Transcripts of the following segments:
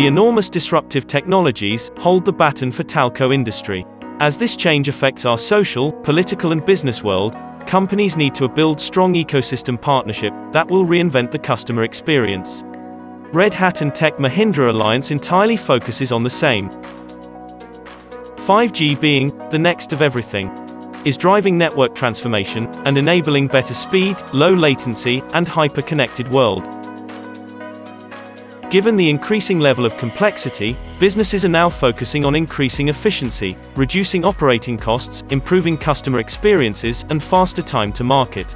The enormous disruptive technologies hold the baton for telco industry. As this change affects our social, political and business world, companies need to build strong ecosystem partnership that will reinvent the customer experience. Red Hat and Tech Mahindra Alliance entirely focuses on the same. 5G being the next of everything is driving network transformation and enabling better speed, low latency, and hyper-connected world. Given the increasing level of complexity, businesses are now focusing on increasing efficiency, reducing operating costs, improving customer experiences, and faster time to market.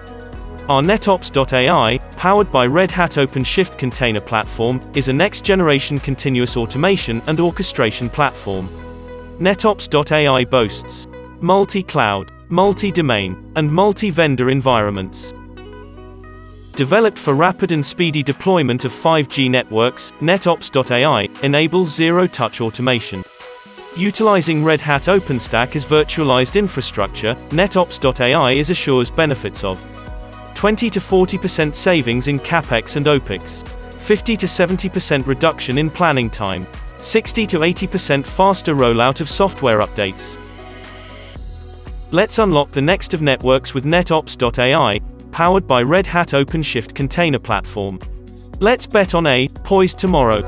Our NetOps.ai, powered by Red Hat OpenShift Container Platform, is a next-generation continuous automation and orchestration platform. NetOps.ai boasts multi-cloud, multi-domain, and multi-vendor environments. Developed for rapid and speedy deployment of 5G networks, NetOps.ai enables zero-touch automation. Utilizing Red Hat OpenStack as virtualized infrastructure, NetOps.ai is assures benefits of 20 to 40% savings in CapEx and OpEx, 50 to 70% reduction in planning time, 60 to 80% faster rollout of software updates. Let's unlock the next of networks with NetOps.ai, powered by Red Hat OpenShift Container Platform. Let's bet on a poised tomorrow.